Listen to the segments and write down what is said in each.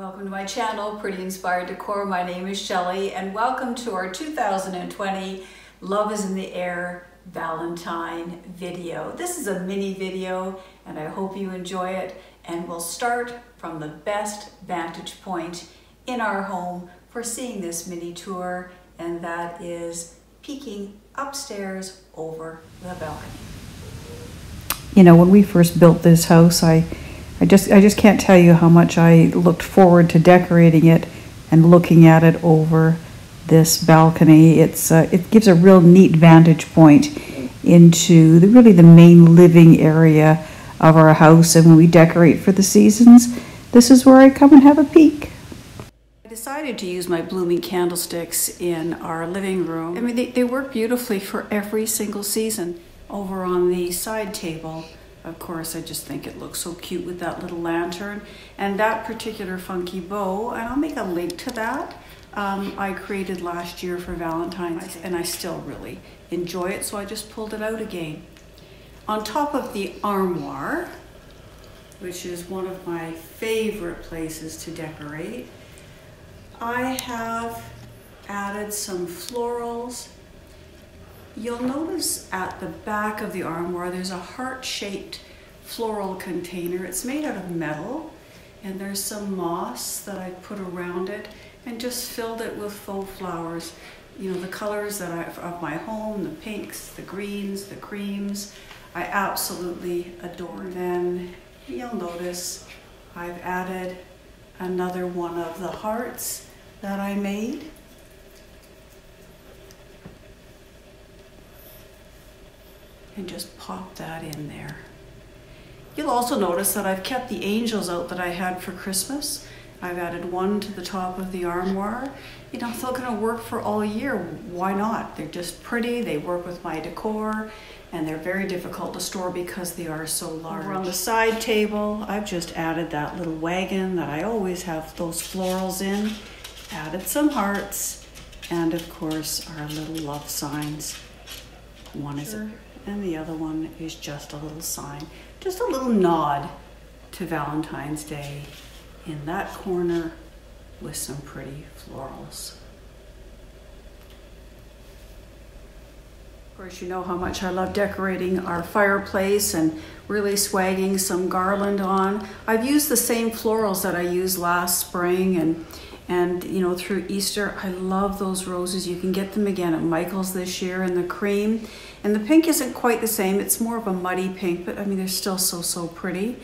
Welcome to my channel, Pretty Inspired Decor. My name is Shelly and welcome to our 2020 Love is in the Air Valentine video. This is a mini video and I hope you enjoy it and we'll start from the best vantage point in our home for seeing this mini tour and that is peeking upstairs over the balcony. You know, when we first built this house, I I just I just can't tell you how much I looked forward to decorating it and looking at it over this balcony. It's uh, it gives a real neat vantage point into the really the main living area of our house and when we decorate for the seasons, this is where I come and have a peek. I decided to use my blooming candlesticks in our living room. I mean, they, they work beautifully for every single season. Over on the side table, of course, I just think it looks so cute with that little lantern and that particular funky bow. And I'll make a link to that. Um, I created last year for Valentine's and I still really enjoy it. So I just pulled it out again. On top of the armoire, which is one of my favorite places to decorate, I have added some florals You'll notice at the back of the armoire there's a heart-shaped floral container. It's made out of metal and there's some moss that I put around it and just filled it with faux flowers. You know, the colors that I, of my home, the pinks, the greens, the creams, I absolutely adore. Then you'll notice I've added another one of the hearts that I made. And just pop that in there. You'll also notice that I've kept the angels out that I had for Christmas. I've added one to the top of the armoire. You know, they're gonna work for all year. Why not? They're just pretty, they work with my decor, and they're very difficult to store because they are so large. Over on the side table, I've just added that little wagon that I always have those florals in. Added some hearts, and of course, our little love signs. One is a and the other one is just a little sign, just a little nod to Valentine's Day in that corner with some pretty florals. Of course, you know how much I love decorating our fireplace and really swagging some garland on. I've used the same florals that I used last spring and and you know through Easter. I love those roses. You can get them again at Michael's this year in the cream. And the pink isn't quite the same. It's more of a muddy pink, but I mean, they're still so, so pretty.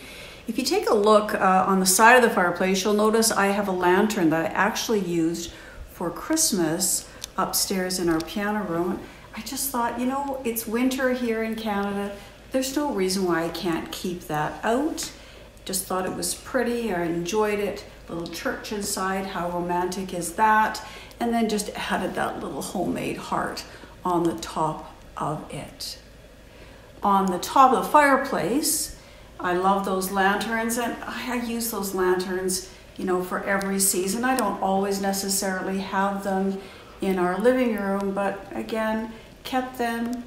If you take a look uh, on the side of the fireplace, you'll notice I have a lantern that I actually used for Christmas upstairs in our piano room. I just thought, you know, it's winter here in Canada. There's no reason why I can't keep that out. Just thought it was pretty. I enjoyed it. Little church inside. How romantic is that? And then just added that little homemade heart on the top of it. On the top of the fireplace, I love those lanterns and I use those lanterns, you know, for every season. I don't always necessarily have them in our living room, but again, kept them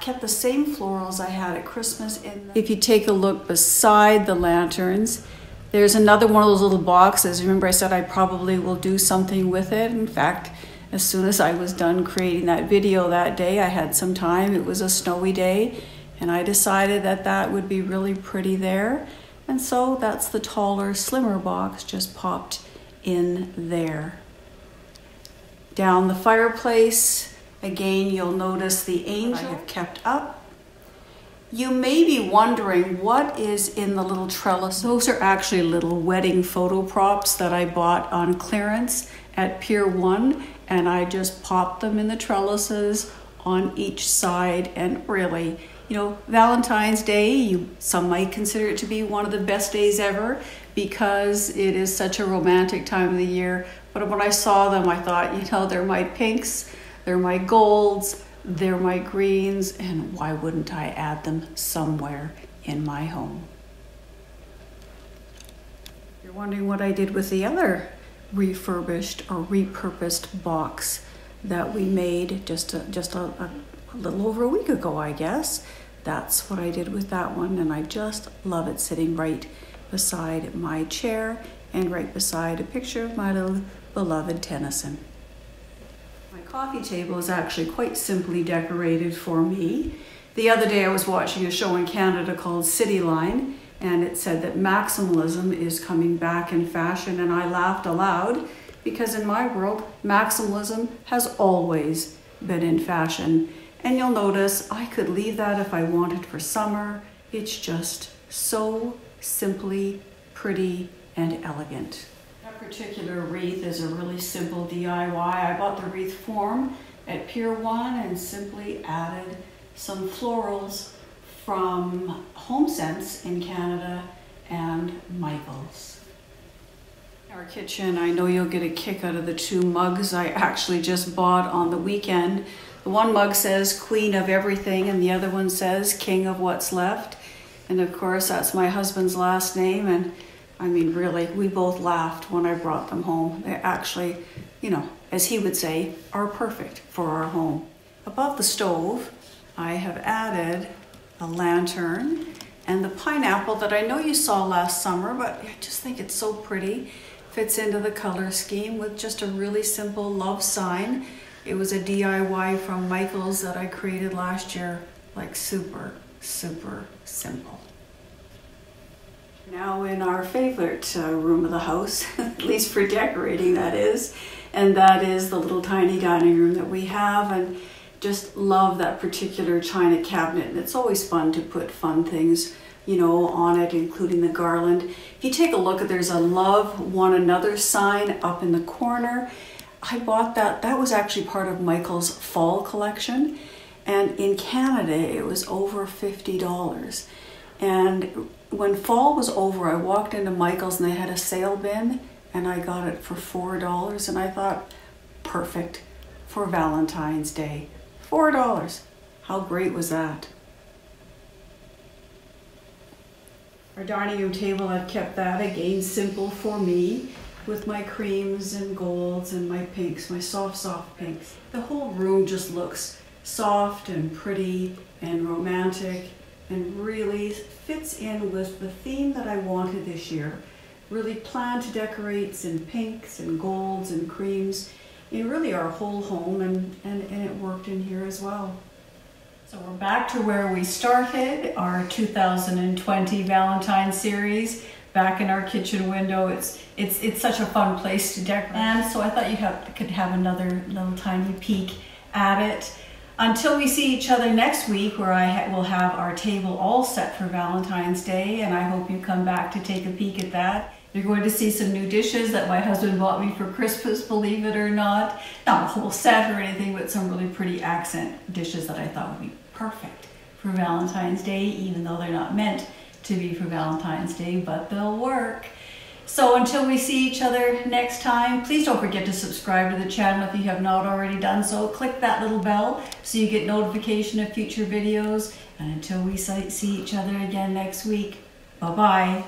kept the same florals I had at Christmas in. If you take a look beside the lanterns, there's another one of those little boxes. Remember I said I probably will do something with it. In fact, as soon as I was done creating that video that day, I had some time. It was a snowy day, and I decided that that would be really pretty there. And so that's the taller, slimmer box just popped in there. Down the fireplace, again, you'll notice the angel I have kept up. You may be wondering what is in the little trellis. Those are actually little wedding photo props that I bought on clearance at Pier 1 and I just popped them in the trellises on each side and really you know Valentine's Day you some might consider it to be one of the best days ever because it is such a romantic time of the year but when I saw them I thought you know they're my pinks they're my golds they're my greens and why wouldn't I add them somewhere in my home you're wondering what I did with the other refurbished or repurposed box that we made just a, just a, a, a little over a week ago, I guess. That's what I did with that one, and I just love it sitting right beside my chair. and right beside a picture of my little beloved Tennyson. My coffee table is actually quite simply decorated for me. The other day I was watching a show in Canada called Cityline, and it said that maximalism is coming back in fashion, and I laughed aloud because in my world, maximalism has always been in fashion. And you'll notice I could leave that if I wanted for summer. It's just so simply pretty and elegant. Particular wreath is a really simple DIY. I bought the wreath form at Pier 1 and simply added some florals from HomeSense in Canada and Michaels. Our kitchen, I know you'll get a kick out of the two mugs I actually just bought on the weekend. The one mug says Queen of Everything, and the other one says King of What's Left. And of course, that's my husband's last name. And I mean, really, we both laughed when I brought them home. They actually, you know, as he would say, are perfect for our home. Above the stove, I have added a lantern and the pineapple that I know you saw last summer, but I just think it's so pretty. Fits into the color scheme with just a really simple love sign. It was a DIY from Michaels that I created last year, like super, super simple. Now in our favorite uh, room of the house, at least for decorating that is, and that is the little tiny dining room that we have. And just love that particular china cabinet. And it's always fun to put fun things you know on it including the garland. If you take a look there's a love one another sign up in the corner. I bought that that was actually part of michael's fall collection. And in canada it was over $50 and when fall was over i walked into michael's and they had a sale bin and i got it for $4 and i thought perfect for valentine's day Four dollars. How great was that? Our dining room table, I've kept that again simple for me with my creams and golds and my pinks, my soft, soft pinks. The whole room just looks soft and pretty and romantic and really fits in with the theme that I wanted this year. Really planned to decorate in pinks and golds and creams in really our whole home and, and, and it worked in here as well. So we're back to where we started our 2020 Valentine series back in our kitchen window. It's it's it's such a fun place to decorate. And so I thought you have, could have another little tiny peek at it. Until we see each other next week, where I ha will have our table all set for Valentine's Day, and I hope you come back to take a peek at that. You're going to see some new dishes that my husband bought me for Christmas, believe it or not. Not a whole set or anything, but some really pretty accent dishes that I thought would be perfect for Valentine's Day, even though they're not meant to be for Valentine's Day, but they'll work. So until we see each other next time, please don't forget to subscribe to the channel if you have not already done so. Click that little bell so you get notification of future videos. And until we see each other again next week, bye-bye.